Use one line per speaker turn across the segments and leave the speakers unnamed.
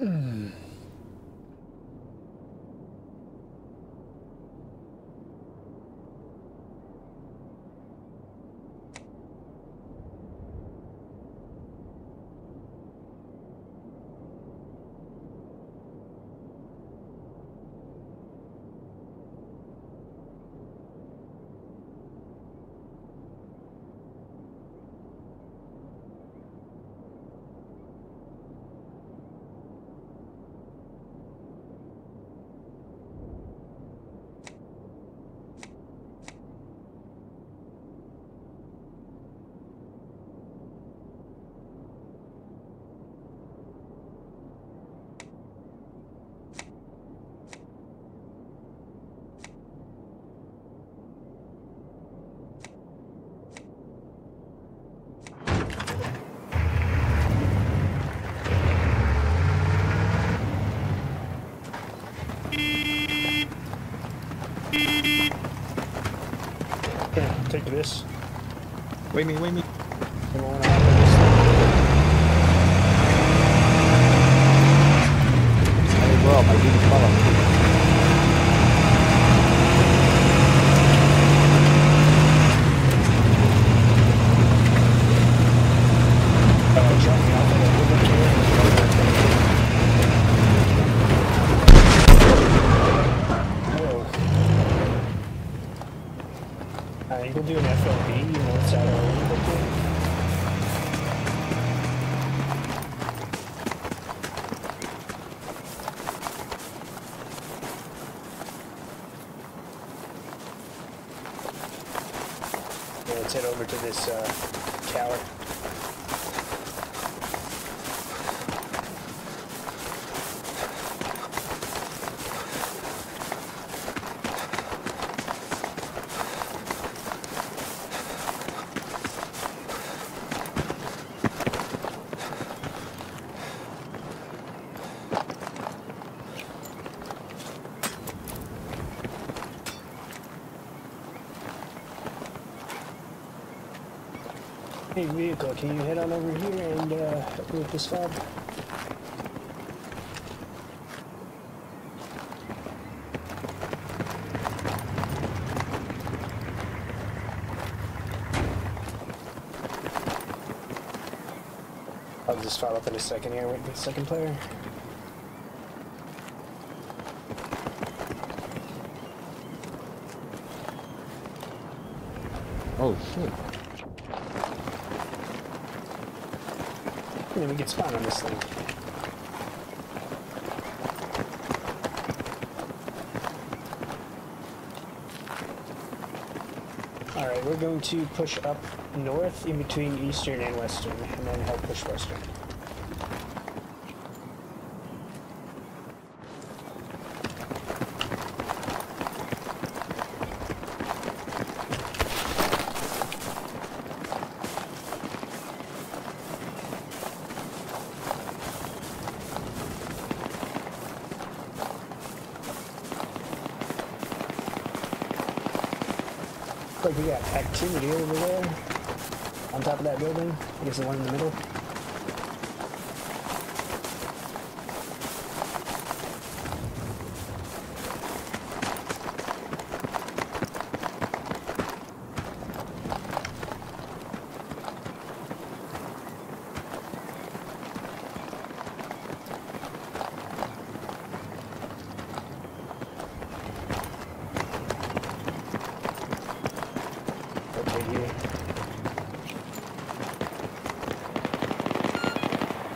うん。This.
Wait me, wait me.
Anyone wanna hop on this thing?
Hey, bro, my dude's follow.
Uh, jump me off of it. We'll get you in. Whoa. I think we'll do an FOB, north side of Oregon. Yeah, let's head over to this uh, tower. Hey vehicle, can you head on over here and uh, help me with this fob? I'll just follow up in a second here with the second player.
Oh, shit.
And then we get spawn on this thing. Alright, we're going to push up north in between eastern and western, and then help push western. Looks like we got activity over there on top of that guess the one in the middle. Okay, here.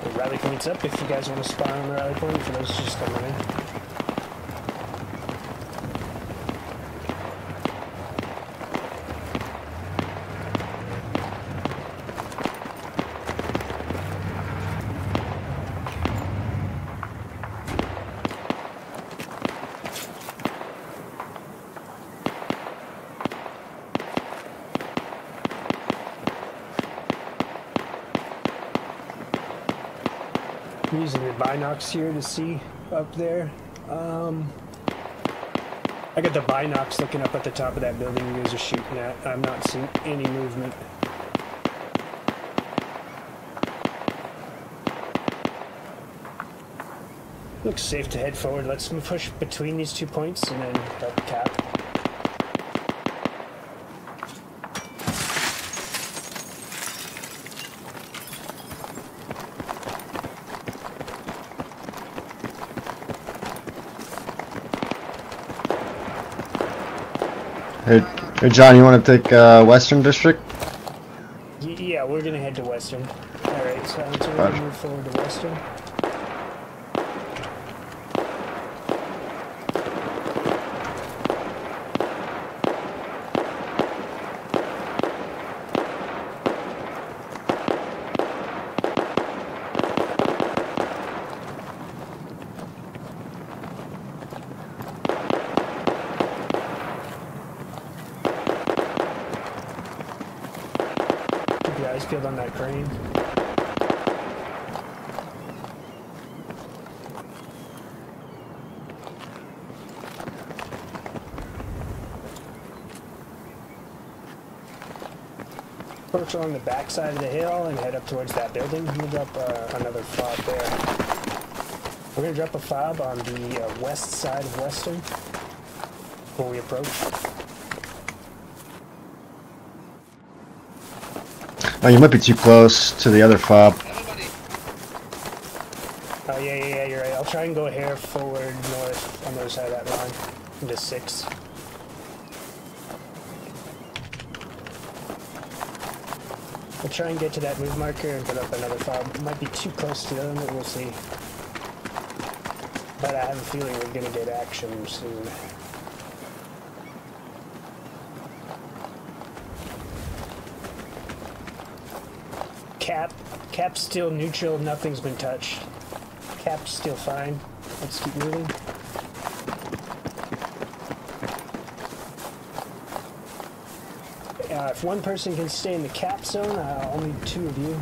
The rally point's up if you guys want to spawn on the rally point for those just coming in. Using the binocs here to see up there. Um, I got the binocs looking up at the top of that building you guys are shooting at. I'm not seeing any movement. Looks safe to head forward. Let's push between these two points and then help cap.
Hey, John, you want to take uh, Western District?
Yeah, we're gonna head to Western. Alright, so so we're gonna move forward to Western. Keep your eyes peeled on that crane. Along the back side of the hill and head up towards that building. We'll drop uh, another fob there. We're gonna drop a fob on the uh, west side of Western before we approach.
Oh, you might be too close to the other fob.
Oh yeah, yeah, yeah, you're right. I'll try and go a hair forward north on the other side of that line into six. We'll try and get to that move marker and put up another fob. Might be too close to them, but we'll see. But I have a feeling we're gonna get action soon. Cap, cap's still neutral. Nothing's been touched. Cap's still fine. Let's keep moving. Uh, if one person can stay in the cap zone, uh, I'll need two of you.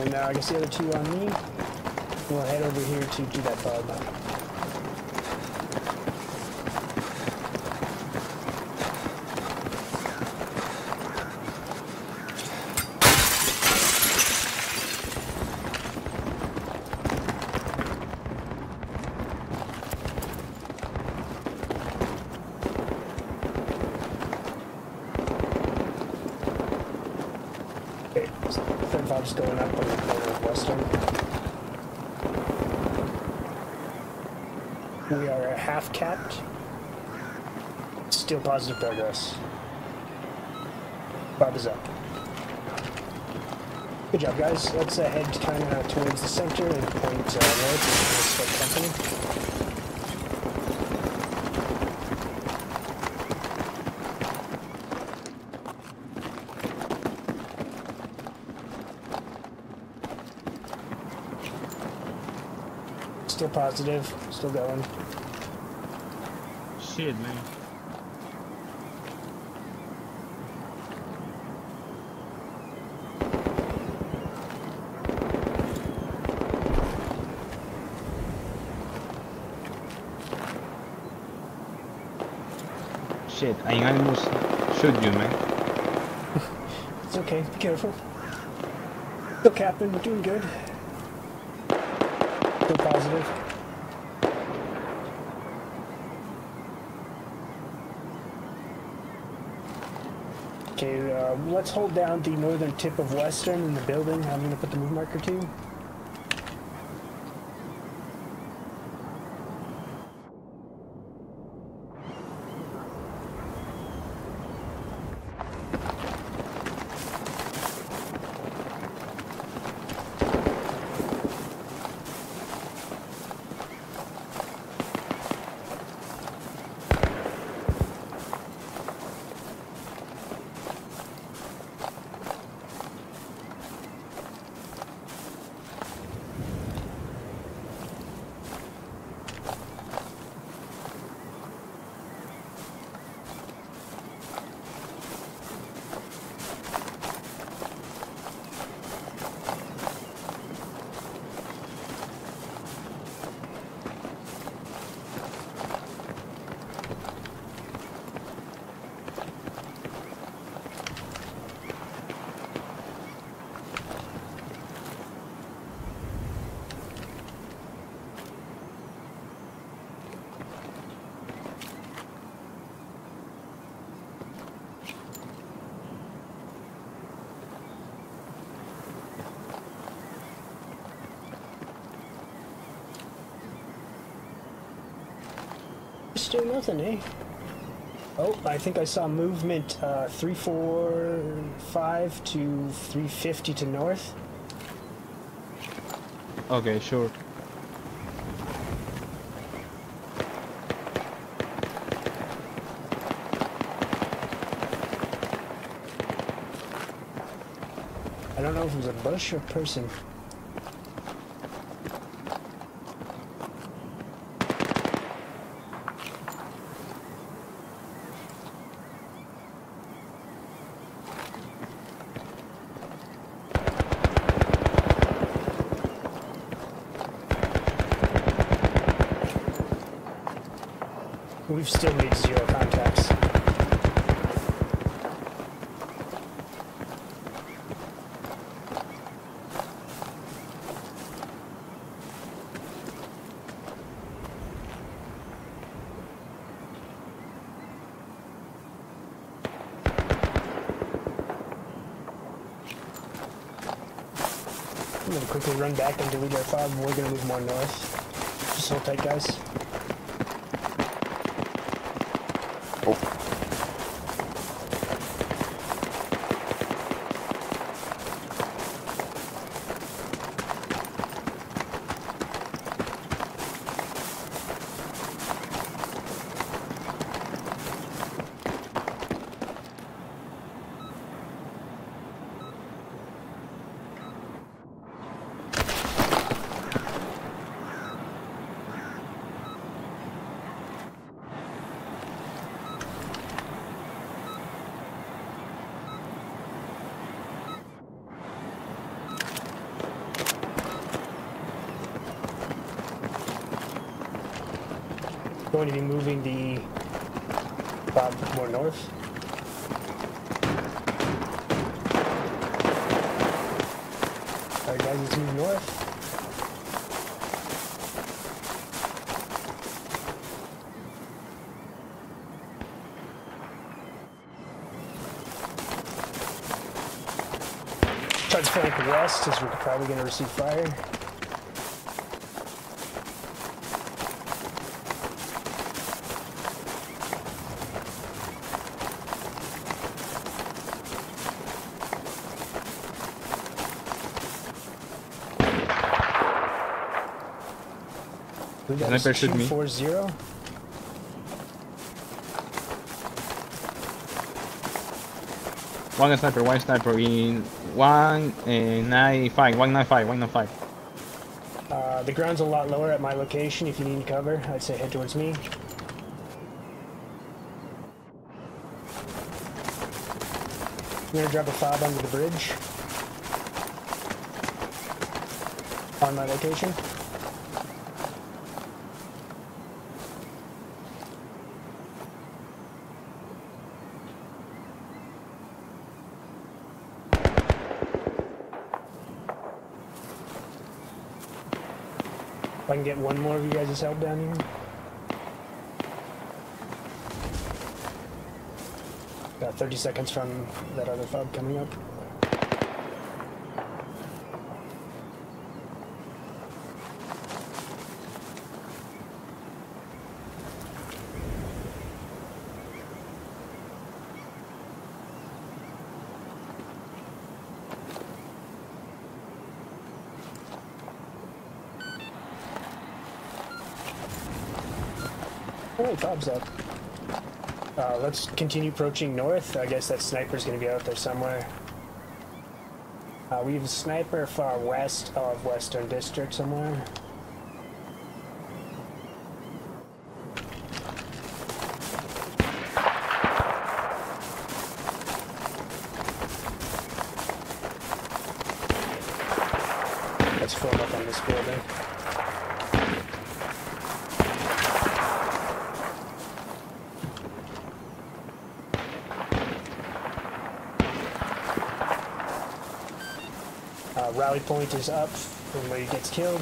And now I guess the other two on me. We'll head over here to do that fob. Okay, so third fob's going up on the corner of Western. We are half capped. Still positive progress. FOB is up. Good job, guys. Let's uh, head towards the center and point uh, north and start company. Still positive. Still going.
Shit, man. Shit, I almost shoot you, man.
It's okay. Be careful. Still Captain, We're doing good. Still positive. Okay, uh, let's hold down the northern tip of Western in the building. I'm gonna put the move marker to. Still nothing, eh? Oh, I think I saw movement uh, 345 to 350 to north.
Okay, sure.
I don't know if it was a bush or person. I'm run back and delete our fob. We're gonna move more north. Just hold tight, guys. Oh. Going to be moving the fob more north. Alright guys, let's move north. Try to flank west as we're probably going to receive fire.
Sniper shoot me.
240.
One sniper, one sniper in one uh, nine five, one nine five, one nine five.
Uh, the ground's a lot lower at my location. If you need cover, I'd say head towards me. I'm gonna drop a fob under the bridge. On my location. If I can get one more of you guys' help down here. Got 30 seconds from that other fob coming up. Up. Uh, let's continue approaching north. I guess that sniper's gonna be out there somewhere. Uh, we have a sniper far west of Western District somewhere. Let's form up on this building. Point is up where he gets killed.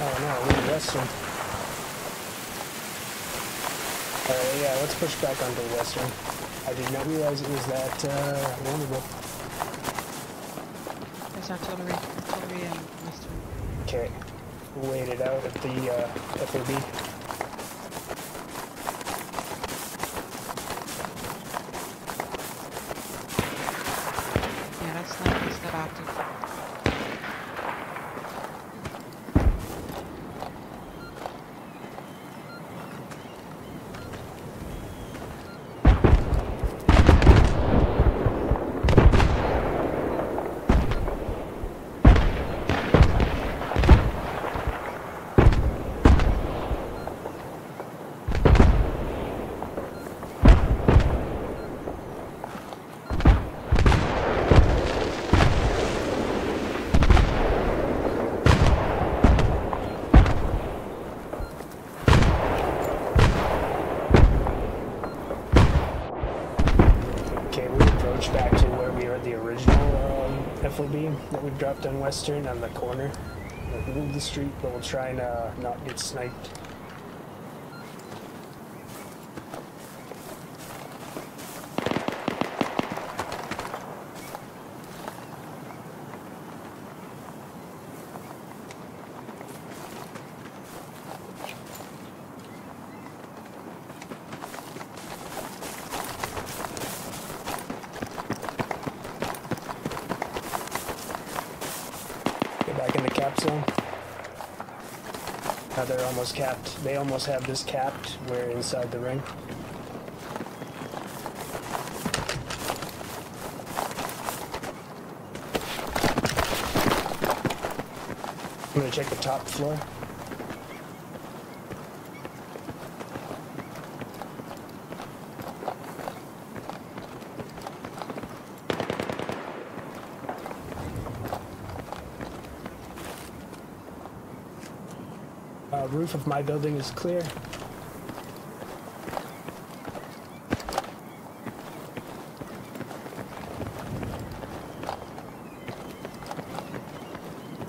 Oh no, we're Western. Alright, yeah, let's push back onto the Western. I did not realize it was that uh, vulnerable.
There's artillery, artillery and western.
Okay. Wait it out at the uh, FOB.
Yeah, that's sniper still active.
That we've dropped on Western on the corner. Move the street, but we'll try and uh, not get sniped. Get back in the cap zone. Now they're almost capped. They almost have this capped. We're inside the ring. I'm gonna check the top floor. Uh, roof of my building is clear.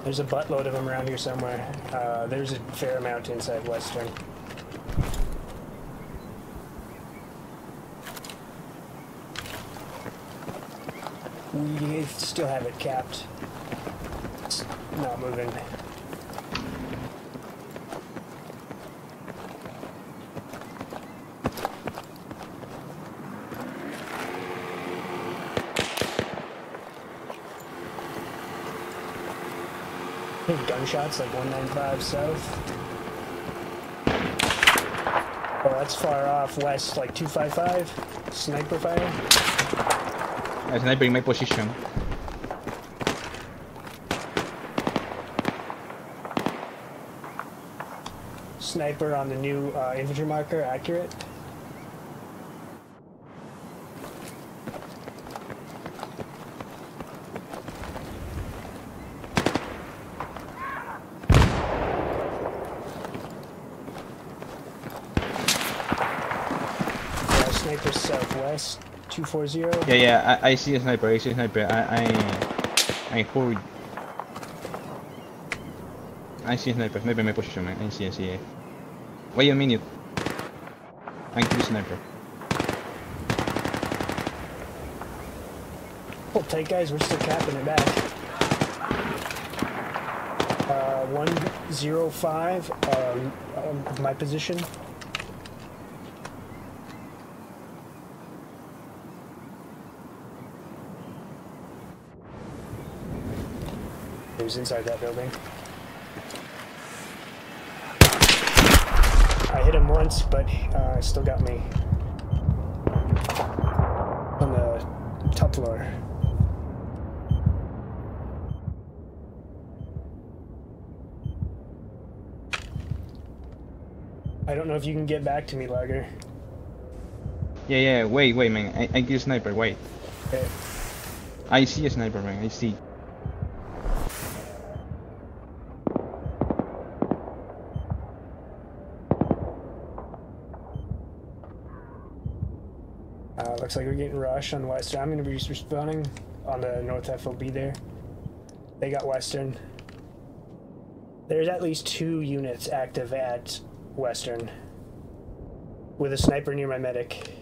There's a buttload of them around here somewhere. Uh, there's a fair amount inside Western. We still have it capped. It's not moving. Gunshots like 195 south. Oh, that's far off west, like 255. Sniper fire.
Sniper in my position.
Sniper on the new uh, infantry marker, accurate. Yeah, sniper southwest, 240.
Yeah, yeah, I, I see a sniper, I see a sniper. I, I, I hold. I see a sniper, sniper my position, man. I see, I see. Wait a minute. I kill sniper.
Hold tight, guys. We're still capping it back. Uh, 105, um, um, my position. Was inside that building. I hit him once, but uh, still got me on the top floor. I don't know if you can get back to me, Lager.
Yeah, yeah, wait, wait, man. I, I kill sniper, wait.
Okay.
I see a sniper, man. I see.
Uh, looks like we're getting rushed on Western. I'm going to be respawning on the North FOB there. They got Western. There's at least two units active at Western with a sniper near my medic.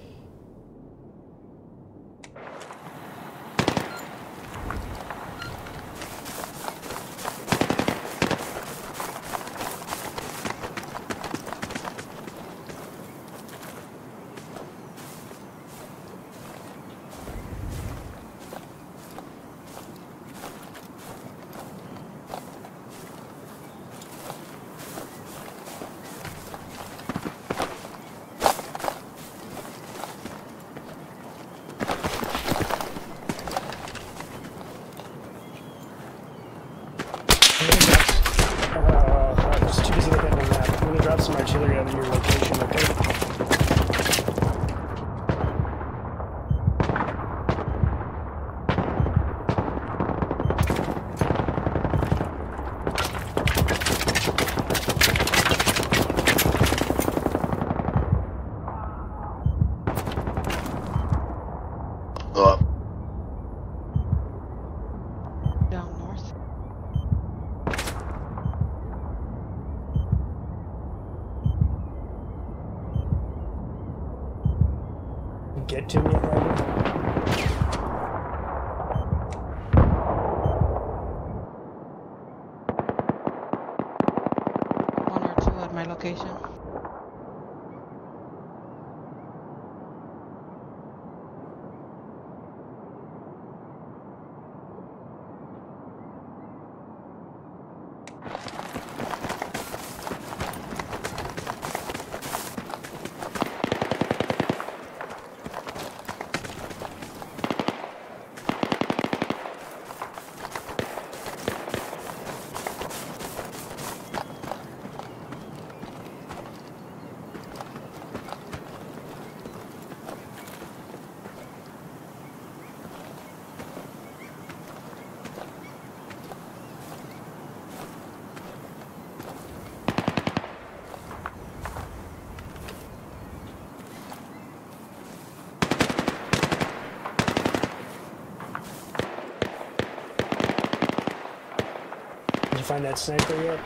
Find that sniper yet?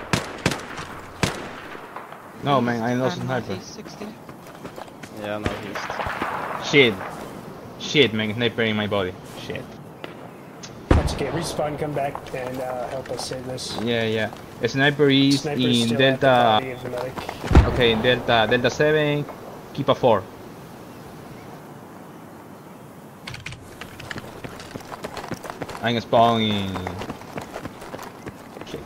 No, man, I lost a sniper.
northeast 60.
Yeah, northeast.
Shit. Shit, man, sniper in my body. Shit.
That's okay. Respawn, come back and uh, help us save this.
Yeah, yeah. A sniper is
Sniper's
in
still at the
Delta.
body of the medic.
Okay, in Delta, Delta 7, keep a 4. I'm spawning. Shit.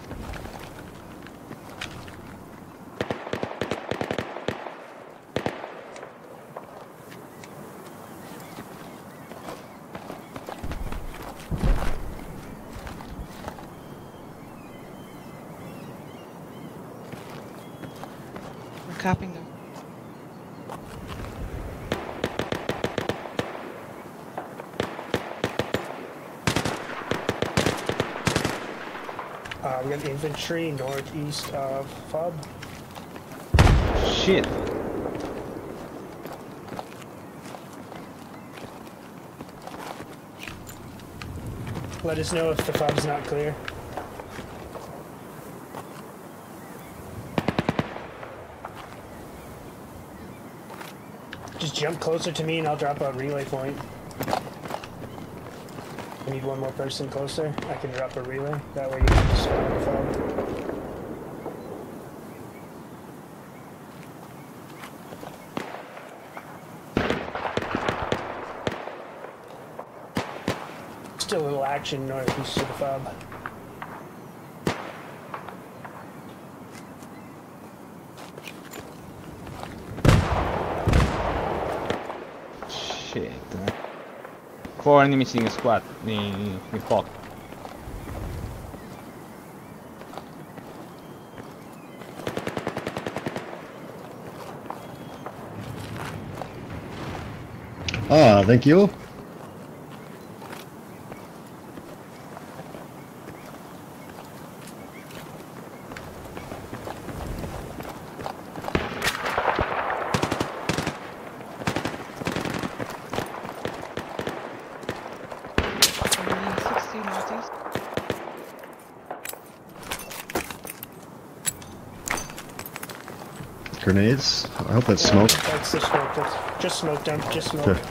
We're capping them.
We got northeast of FOB.
Shit.
Let us know if the FOB's not clear. Just jump closer to me and I'll drop a rally point. I need one more person closer. I can drop a rally. That way you can just FOB. Still a little action northeast of the FOB.
Shit. man. Four enemies in a squad. In, in fog.
Ah, thank you.
Remaining 60 northeast.
Grenades. I hope that's
Yeah,
smoke.
That's the smoke. That's just smoke dump. Just smoke.
Okay.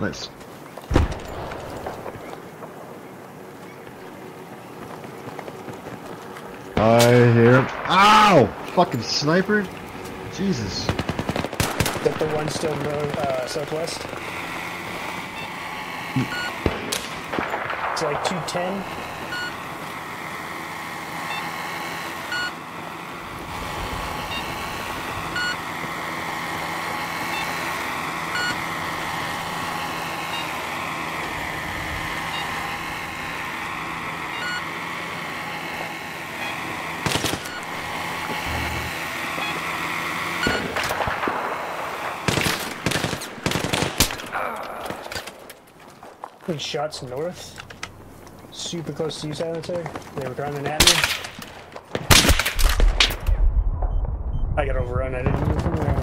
Nice. I hear him. Ow! Fucking sniper. Jesus.
That the one still north, uh, southwest. It's like 210. shots north. Super close to you, Silencer. They were coming at me. I got overrun. I didn't move from there.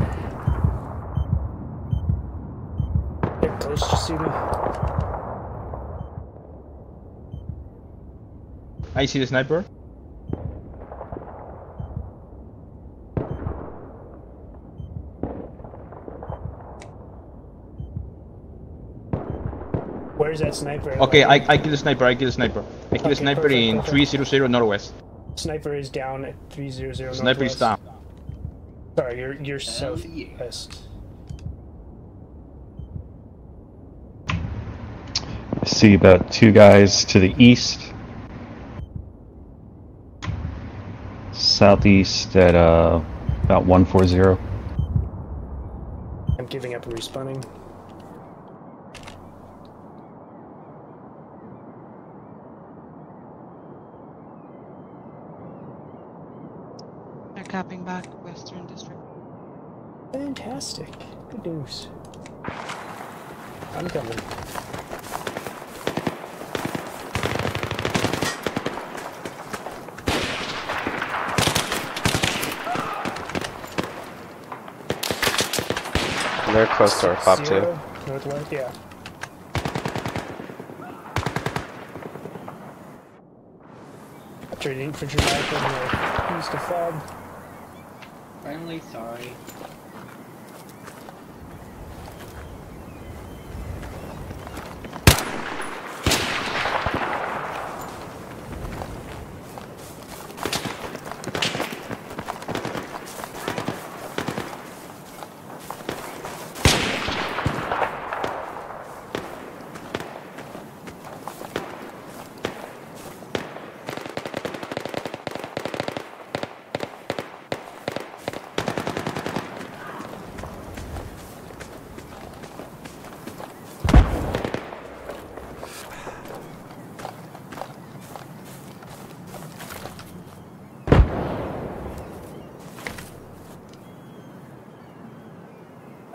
They're close to see me.
I see the sniper.
Where's that sniper?
Okay, I, I kill the sniper, I kill the sniper. I kill the
Okay,
sniper
perfect,
in
perfect.
300 northwest.
Sniper is down at 300
Sniper is down.
Sorry, you're, you're southwest.
I see about two guys to the east. Southeast at uh, about 140.
I'm giving up respawning.
They're back Western District.
Fantastic. Good news. I'm coming.
They're close to our pop too.
Zero, Northwest, yeah. After an infantry rifle and a east of fog.
Friendly, sorry.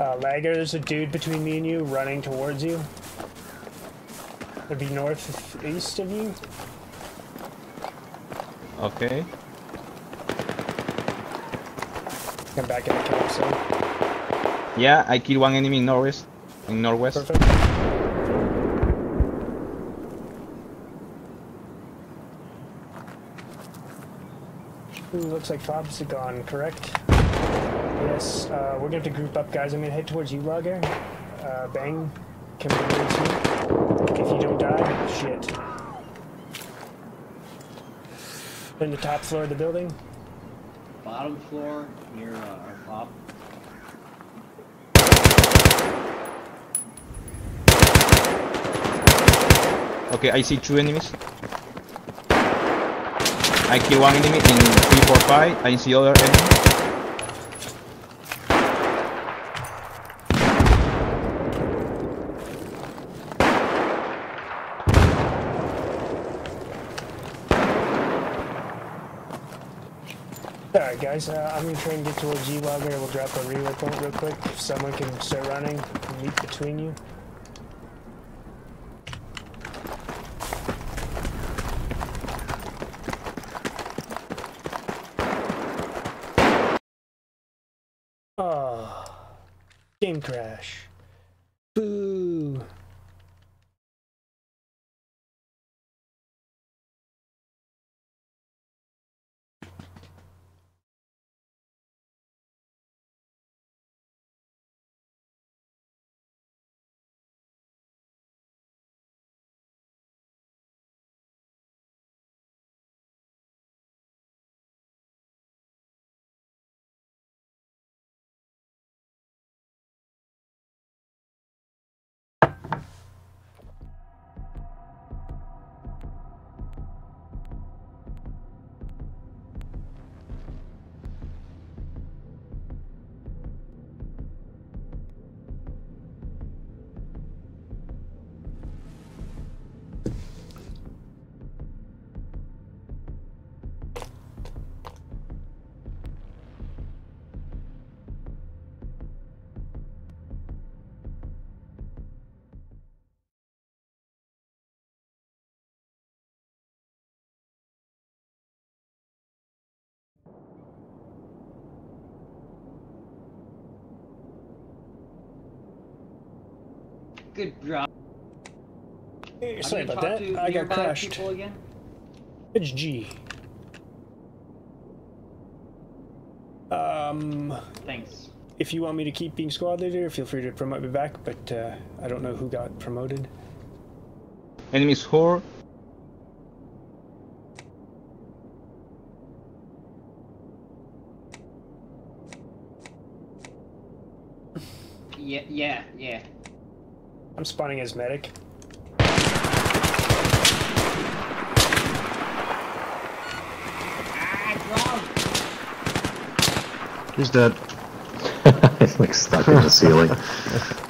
Uh, Lagger, there's a dude between me and you running towards you. It'd be northeast of you.
Okay.
Come back in the campsite.
Yeah, I killed one enemy in northwest. In northwest.
Perfect. Ooh, looks like Fob's gone, correct? Yes, uh, we're gonna have to group up, guys. I'm gonna head towards you, Logger. Uh, bang. Come towards you. If you don't die, shit. In the top floor of the building.
Bottom floor near uh, our pop.
Okay, I see two enemies. I kill one enemy in 345. I see other enemy.
Alright, guys, uh, I'm gonna try and get towards you, Logger. We'll drop a rally point real quick. If someone can start running, meet between you. Oh, game crash.
Good job.
Hey, Sorry about that. I got
nearby
crashed.
Again.
It's G. Um,
Thanks.
if you want me to keep being squad leader, feel free to promote me back, but uh, I don't know who got promoted.
Enemies whore.
Yeah, yeah, yeah.
I'm spawning as medic.
Ah!
He's dead.
it's like stuck in the ceiling.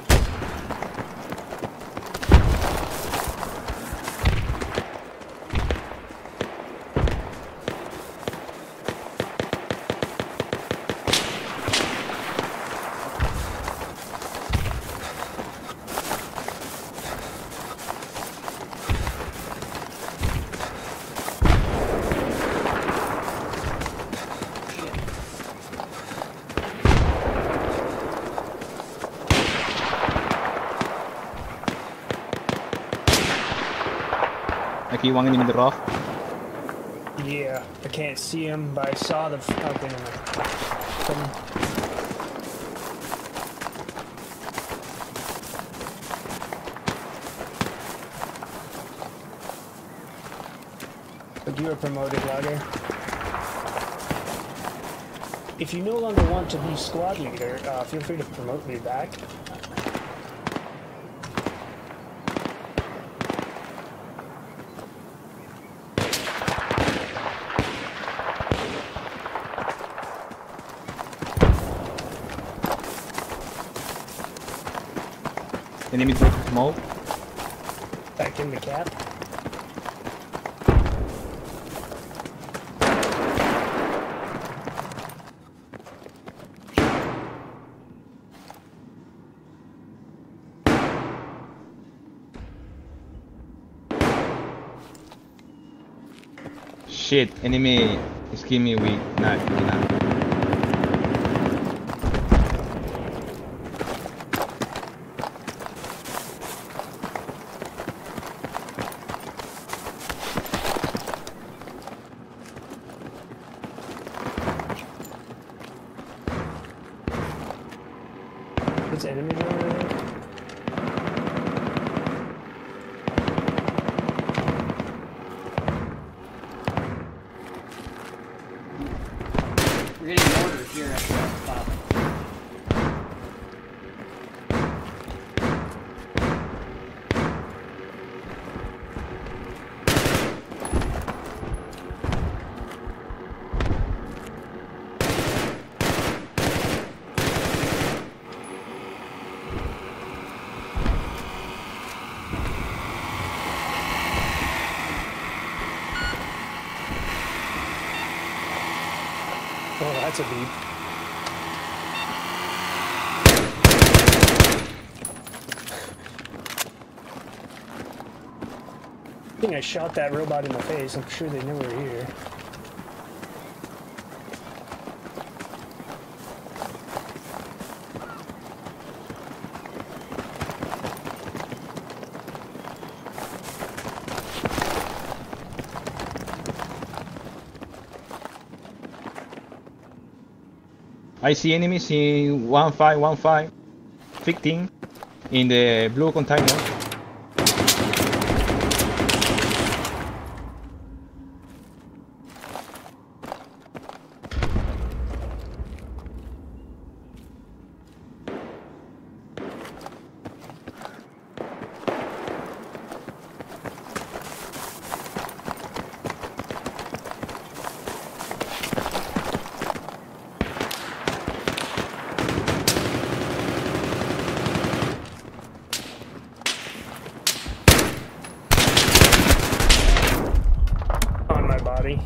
Nakiwangan in the.
Yeah, I can't see him, but I saw the. Come- But you are promoted, Lager. If you no longer want to be squad leader, uh, feel free to promote me back.
Enemy drop smoke.
Back in the cap.
Shit, enemy is killing me with knife. with
that's a beep. I think I shot that robot in the face. I'm sure they know we're here.
I see enemies in 1515 15 in the blue container.
On my body.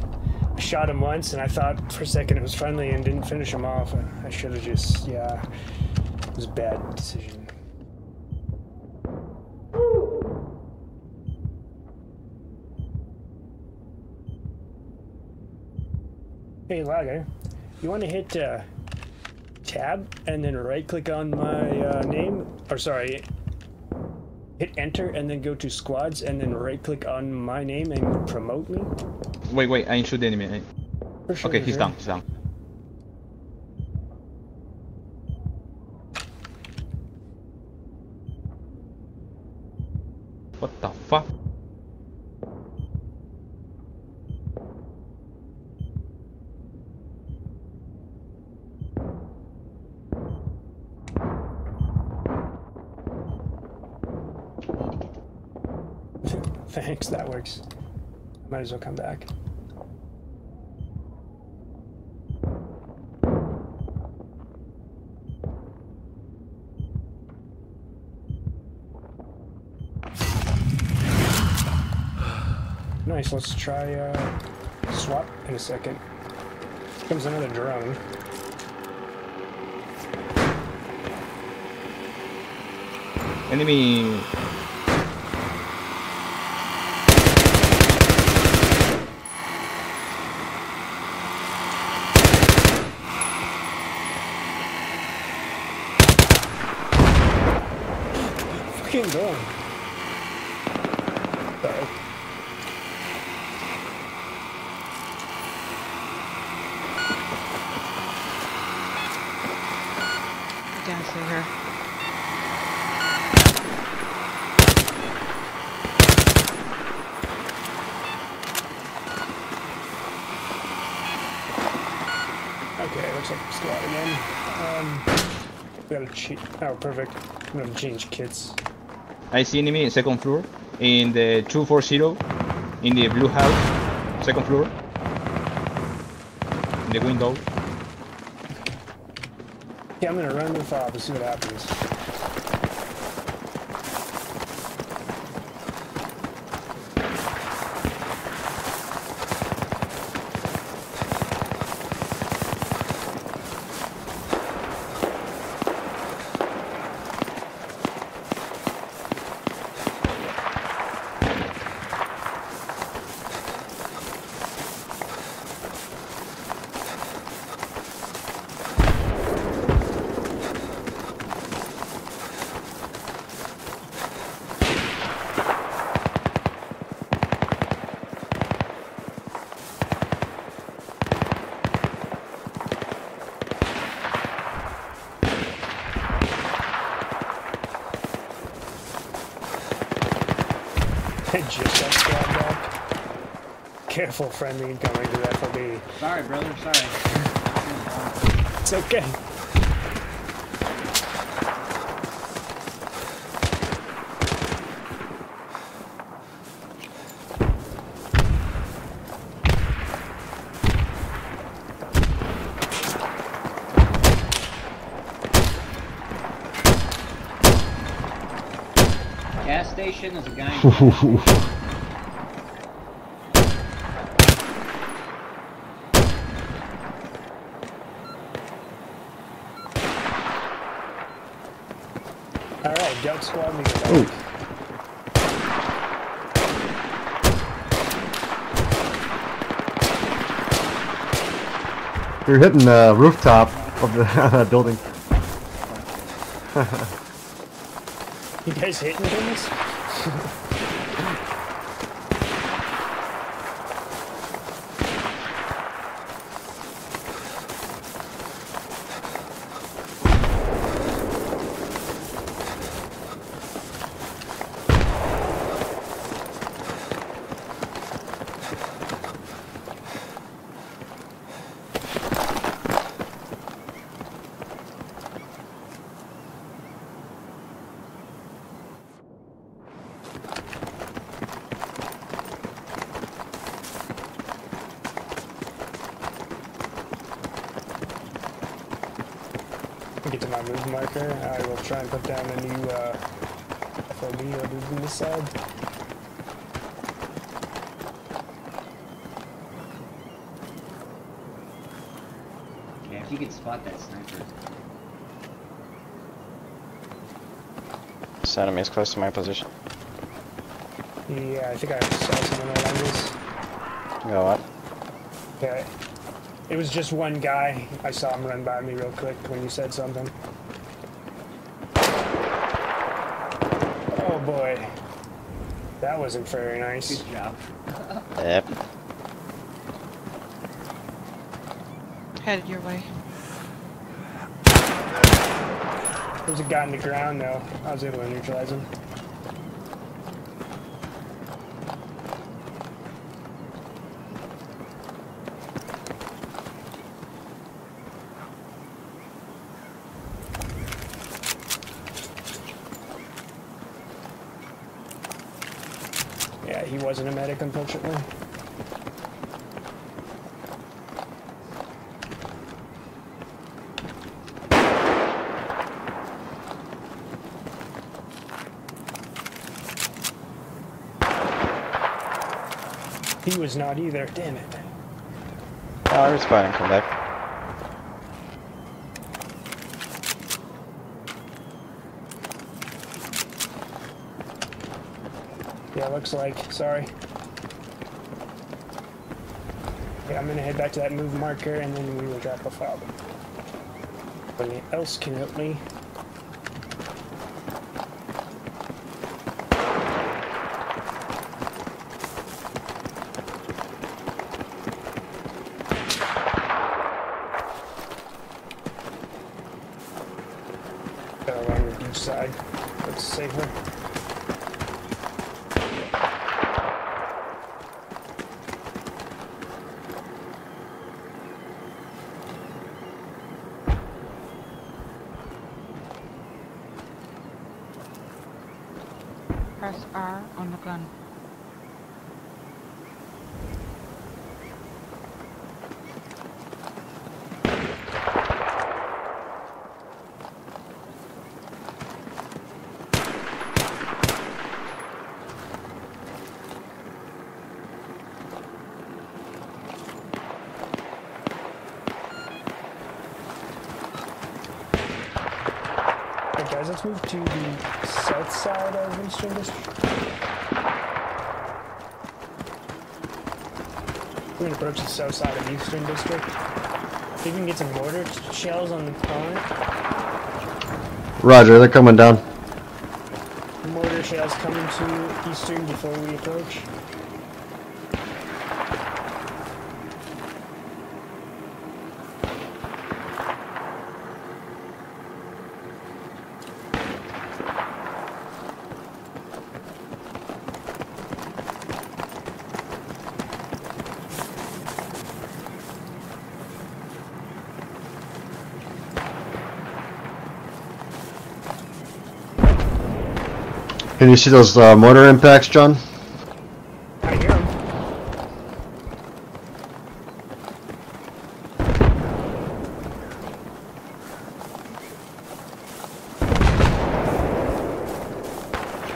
I shot him once and I thought for a second it was friendly and didn't finish him off. I should have just, yeah. It was a bad decision. Hey, Lager, you want to hit uh, tab and then right click on my uh, name? Or sorry, hit enter and then go to squads and then right click on my name and promote me?
Wait, wait, I ain't shoot the enemy. I-
For sure,
Okay, he's
sure.
down, he's down. What the fuck?
Thanks, that works. Might as well come back. Nice, let's try uh, swap in a second. Here comes another drone.
Enemy.
Fucking drone. Sorry.
Down through her.
Okay, looks like squad again. Um, we gotta cheat. Oh, perfect. I'm gonna change kits.
I see enemy second floor in the 240 in the blue house, second floor. In the window.
Yeah, I'm gonna run with off and see what happens. I just got squad back. Careful, friendly incoming to the FOB.
Sorry, brother. Sorry.
It's okay.
Gas station is a guy.
Squad, we get.
Ooh. You're hitting the rooftop of the that building.
You guys hitting things? Get to my move marker. I will try and put down a new uh, FOB or move on this side.
Yeah, if you could spot that sniper.
This enemy is close to my position.
Yeah, I think I saw someone around this.
Go what?
Okay. It was just one guy. I saw him run by me real quick when you said something. Oh boy. That wasn't very nice.
Good job.
Yep.
Headed your way.
There's a guy on the ground though. I was able to neutralize him. Wasn't a medic, unfortunately. He was not either. Damn it.
Oh, I was fine, come back.
Yeah, looks like. Sorry. Yeah, I'm gonna head back to that move marker and then we will drop a. If anyone else can help me. Go along the beach side. Looks safer.
Press R on the gun.
Alright guys, let's move to the south side of Eastern District. We're gonna approach the south side of Eastern District. See if we can get some mortar shells on the pond.
Roger, they're coming down.
Mortar shells coming to Eastern before we approach.
Can you see those uh, mortar impacts, John?
I hear 'em.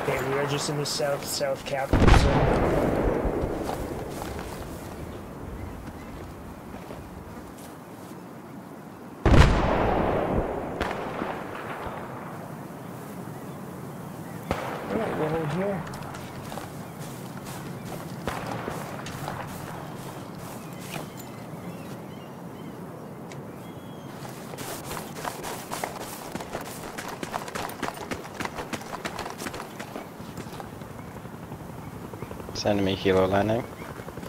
Okay, we are just in the south south capital zone. Alright, we'll hold here.
Send me helo landing.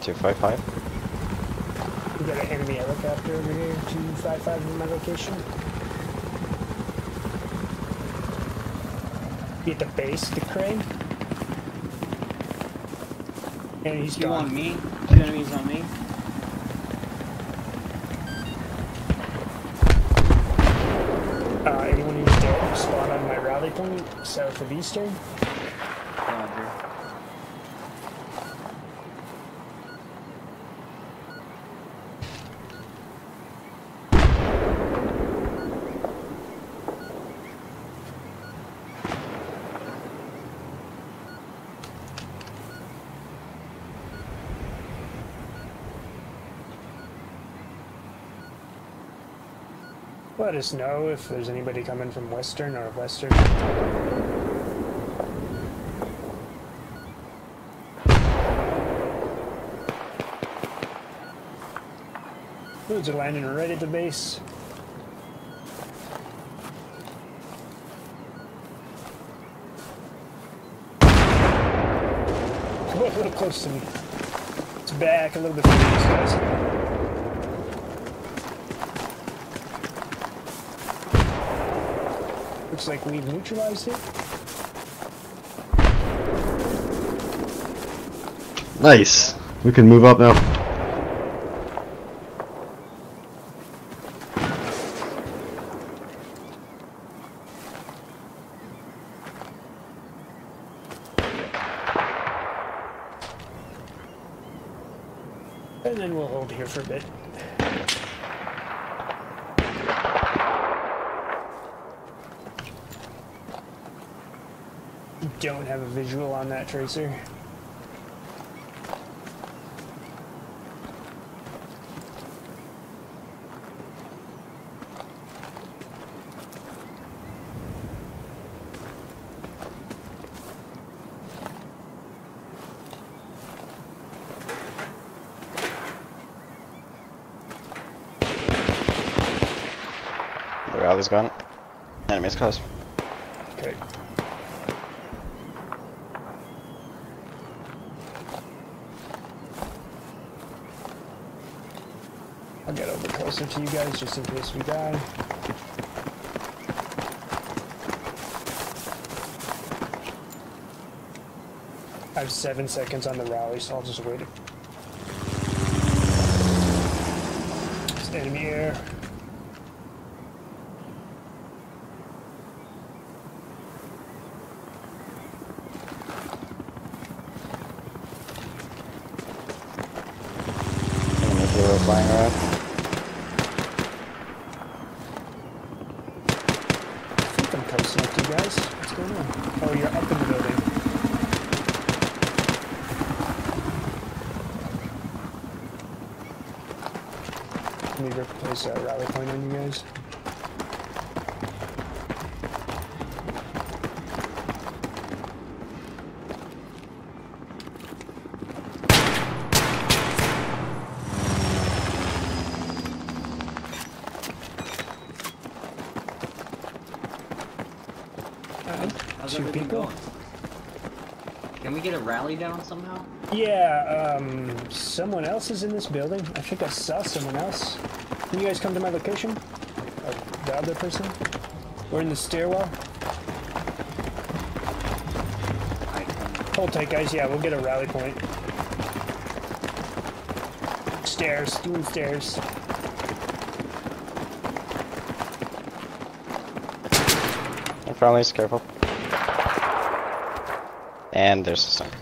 255.
We got an enemy helicopter over here, 255 in my location. Be at the base of the crane. And he's
Two on me. Two enemies on me.
Uh, anyone who's dead, spawn on my rally point, south of Eastern.
Roger.
Let us know if there's anybody coming from Western or Western. Foods are landing right at the base. Oh, a little close to me. It's back a little bit from these guys. Looks like we've neutralized it.
Nice. We can move up now.
And then we'll hold here for a bit. Don't have a visual on that tracer.
The rally's gone. Enemy's close.
Okay. I'll get over closer you guys just in case we die. I have seven seconds on the rally, so I'll just wait. It's enemy air.
Enemy helo flying around.
I think I'm close enough to you guys. What's going on? Oh, you're up in the building. Let me replace that rally point on you guys. Alright,
How's
two
everything
people.
going? Can we get a rally down somehow?
Yeah, um, someone else is in this building. I think I saw someone else. Can you guys come to my location? Or the other person? We're in the stairwell.
I can.
Hold tight, guys. Yeah, we'll get a rally point. Stairs, doing stairs.
In friendlies, careful. And there's a sniper.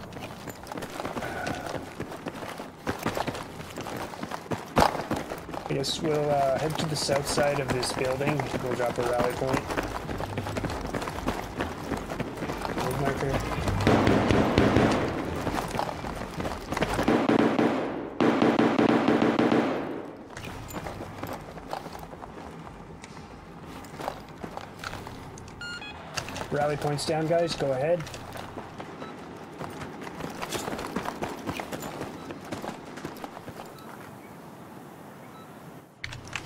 We'll uh, head to the south side of this building. We'll drop a rally point. Road marker. Rally points down, guys. Go ahead.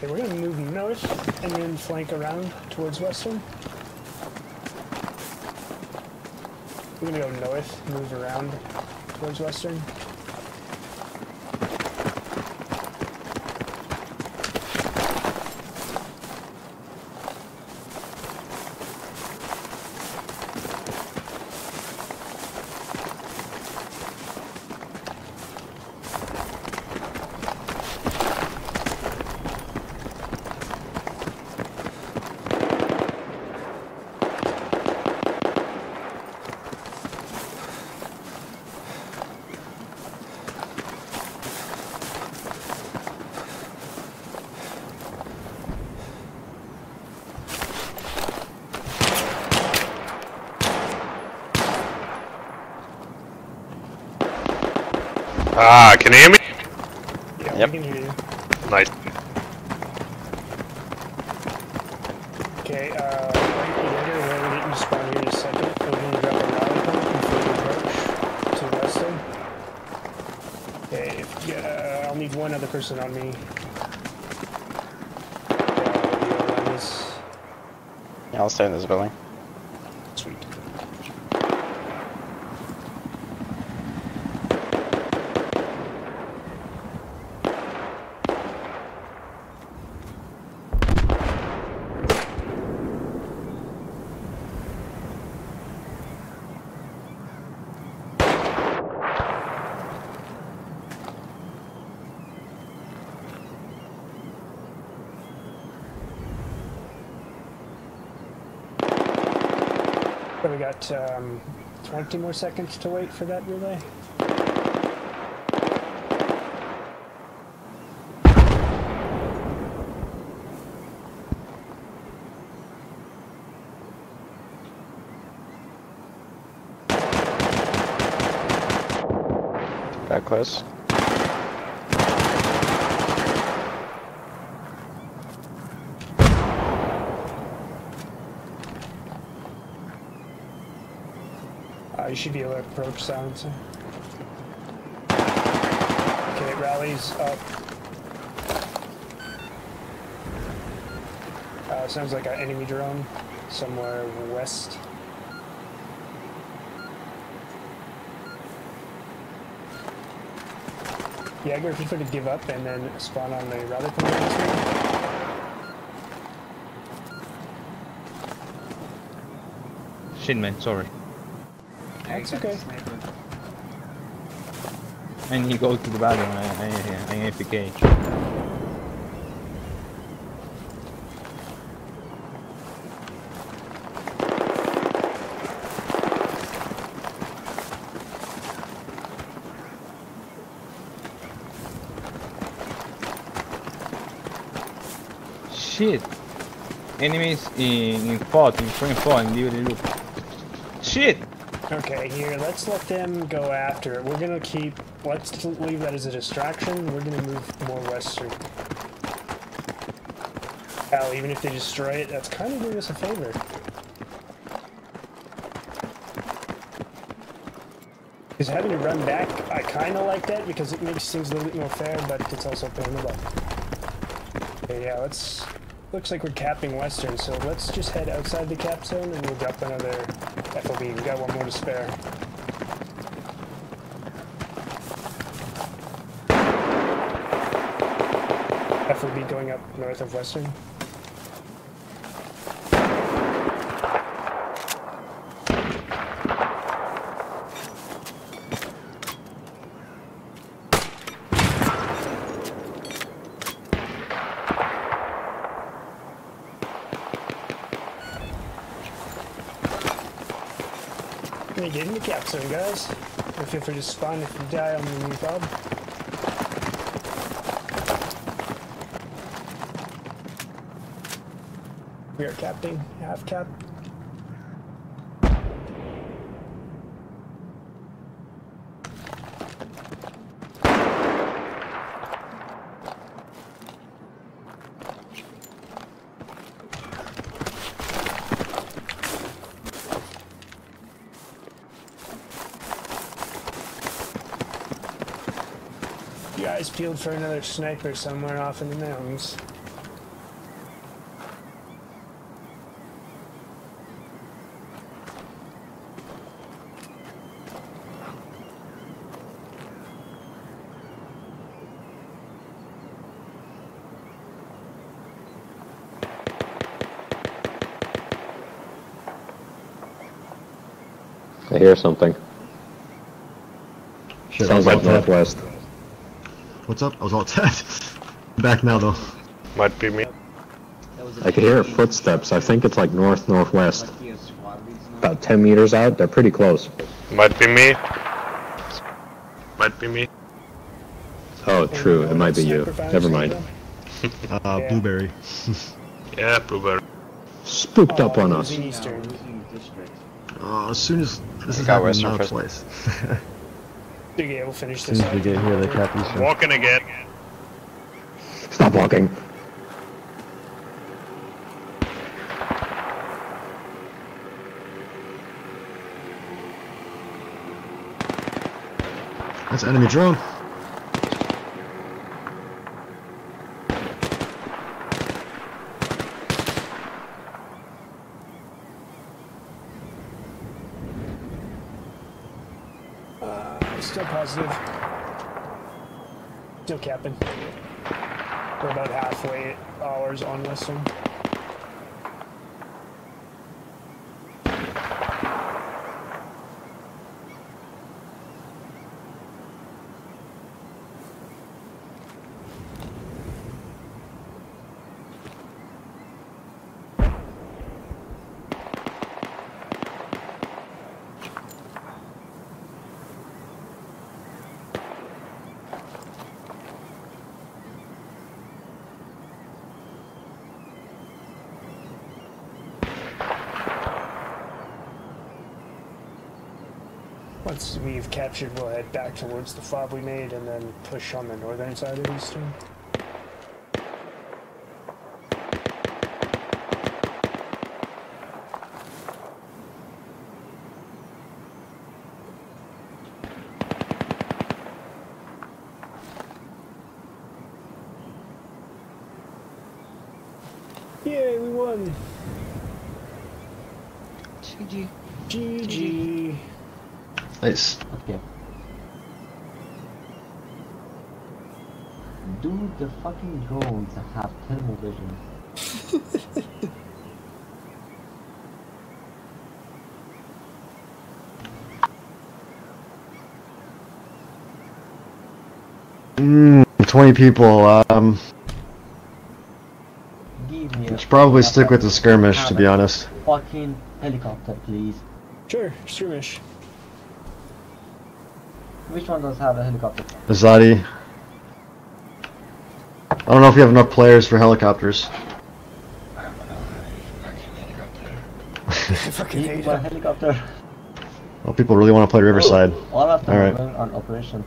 Okay, we're gonna move north and then flank around towards western. We're gonna go north, move around towards western.
Ah, can you hear me?
Yeah,
Yep.
we can hear you.
Nice.
Okay, uh, right here, where we didn't spawn here in a second, we're gonna drop a rally point before we approach to western. Okay, if, yeah, I'll need one other person on me.
Yeah, I'll stay in this building.
Sweet. So we got um, 20 more seconds to wait for that rally.
Back close.
Should be able to approach silencer. Okay, it rallies up. Uh, sounds like an enemy drone somewhere west. Jaeger, if you could give up and then spawn on the rally point. to
man, sorry.
That's okay.
And he goes to the bathroom. I, I, I AFK. Shit. Enemies in, in fought, in front fought, in the loop. Shit!
Okay, here, let's let them go after it. We're gonna keep, let's leave that as a distraction. We're gonna move more western. Hell, even if they destroy it, that's kind of doing us a favor. Because having to run back, I kind of like that because it makes things a little bit more fair, but it's also a pain in the butt. Okay, yeah, let's... Looks like we're capping western, so let's just head outside the cap zone and we'll drop another FOB. We got one more to spare. FOB going up north of western. Gonna get in the cap zone, guys. And feel free to spawn if you die on the new fob. We are capping, half cap. You guys peeled for another sniper somewhere off in the mountains.
I hear something.
Shit, I
Sounds like
northwest. dead.
Northwest.
What's up? I was all dead. I'm back now though.
Might be me.
I was a
I can hear footsteps. I think it's like north northwest.
Lucky a squad leads now.
About 10 meters out. They're pretty close.
Might be me. Might be me.
Oh, true. It might be you. Never mind.
Uh,
Yeah.
blueberry.
Yeah, Blueberry.
Spooked up
Oh,
on us.
Eastern.
Losing district.
Uh, as soon as this is happening
Western
now
first.
twice.
Okay, we'll finish
As
this
soon as we get here, they cap Eastern.
Walking again.
Stop walking.
That's enemy drone.
Uh, still positive. Still capping. We're about halfway hours on Western. Once we've captured, we'll head back towards the fob we made and then push on the northern side of Eastern. Yay, we won!
GG.
GG.
Nice.
Okay. Dude, the fucking drones have thermal vision.
Mm, 20 people. Um,
Give me
should probably stick with the skirmish, to be honest.
Fucking helicopter, please.
Sure, skirmish.
Which one does have a helicopter?
Azadi. I don't know if we have enough players for helicopters.
Fucking
Need
hate
my helicopter.
Well, people really want to play Riverside.
All
Alright.
on operation.